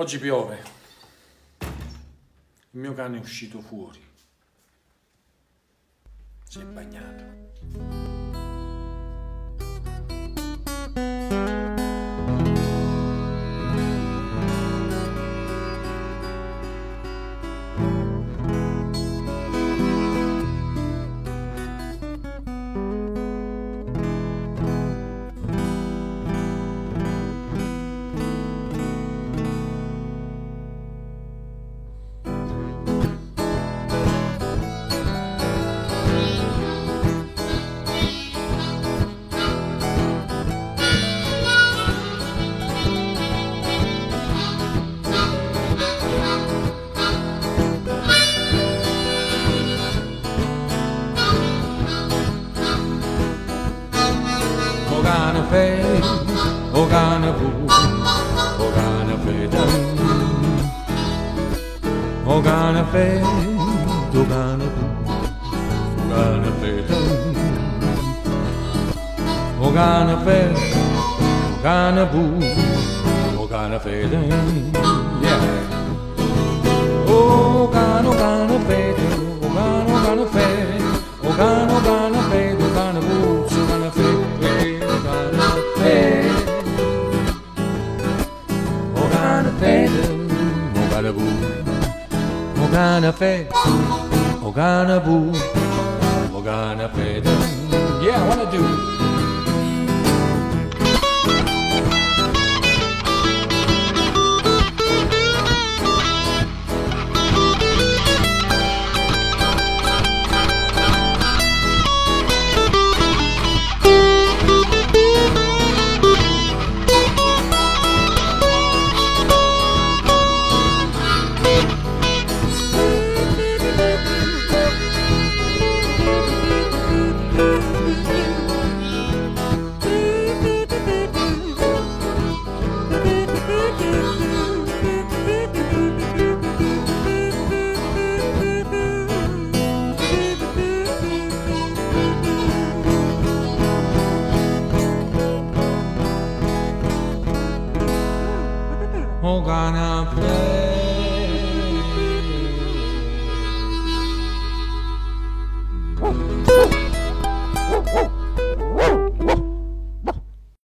Oggi piove. Il mio cane è uscito fuori. Si è bagnato. Ogana fe, ogana bu, ogana fe dum. Ogana fe, ogana bu, ogana fe dum. Ogana fe, ogana bu, ogana fe dum. Yeah. Ogana, ogana fe dum, Yeah, I wanna do. Gonna play.